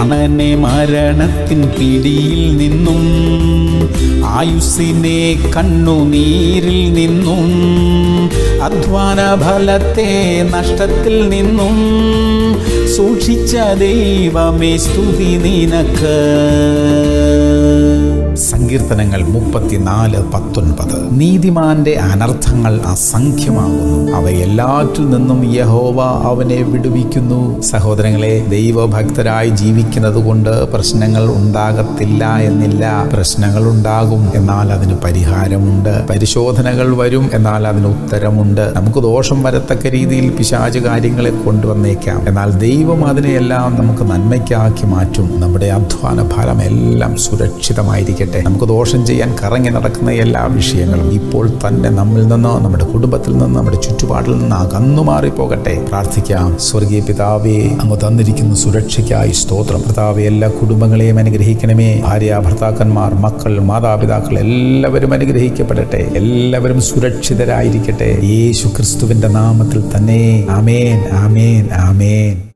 പ്രാണനെ മരണത്തിൻ പിടിയിൽ നിന്നും ആയുസ്സിനെ കണ്ണുനീരിൽ നിന്നും അധ്വാന ഫലത്തെ നഷ്ടത്തിൽ നിന്നും സൂക്ഷിച്ച ദൈവമേ സ്തുതി നിനക്ക്. സങ്കീർത്തനങ്ങൾ മുപ്പത്തിനാല് പത്തൊൻപത്. നീതിമാന്റെ അനർത്ഥങ്ങൾ അസംഖ്യമാകുന്നു. അവയെല്ലാറ്റിൽ നിന്നും യഹോവ അവനെ വിടുവിക്കുന്നു. സഹോദരങ്ങളെ ദൈവഭക്തരായി ജീവിക്കുന്നത് കൊണ്ട് പ്രശ്നങ്ങൾ ഉണ്ടാകത്തില്ല എന്നില്ല. പ്രശ്നങ്ങൾ ഉണ്ടാകും എന്നാൽ അതിന് പരിഹാരമുണ്ട്. പരിശോധനകൾ വരും എന്നാൽ അതിന് ഉത്തരമുണ്ട്. നമുക്ക് ദോഷം വരത്തക്ക രീതിയിൽ പിശാച് കാര്യങ്ങളെ കൊണ്ടുവന്നേക്കാം. എന്നാൽ ദൈവം അതിനെയെല്ലാം നമുക്ക് നന്മയ്ക്കാക്കി മാറ്റും. നമ്മുടെ അധ്വാന ഫലം എല്ലാം സുരക്ഷിതമായിരിക്കട്ടെ. നമുക്ക് ദോഷം ചെയ്യാൻ കറങ്ങി നടക്കുന്ന എല്ലാ വിഷയങ്ങളും ഇപ്പോൾ തന്നെ നമ്മിൽ നിന്ന് നമ്മുടെ കുടുംബത്തിൽ നിന്ന് നമ്മുടെ ചുറ്റുപാടിൽ നിന്ന് അകന്നു മാറിപ്പോകട്ടെ. പ്രാർത്ഥിക്കാം. സ്വർഗീയ പിതാവേ അങ്ങ് തന്നിരിക്കുന്ന സുരക്ഷയ്ക്കായി സ്തോത്രം. പിതാവെ എല്ലാ കുടുംബങ്ങളെയും അനുഗ്രഹിക്കണമേ. ഭാര്യ ഭർത്താക്കന്മാർ മക്കൾ മാതാപിതാക്കൾ എല്ലാവരും അനുഗ്രഹിക്കപ്പെടട്ടെ. എല്ലാവരും സുരക്ഷിതരായിരിക്കട്ടെ. യേശു ക്രിസ്തുവിന്റെ നാമത്തിൽ തന്നെ. ആമേൻ ആമേൻ ആമേൻ.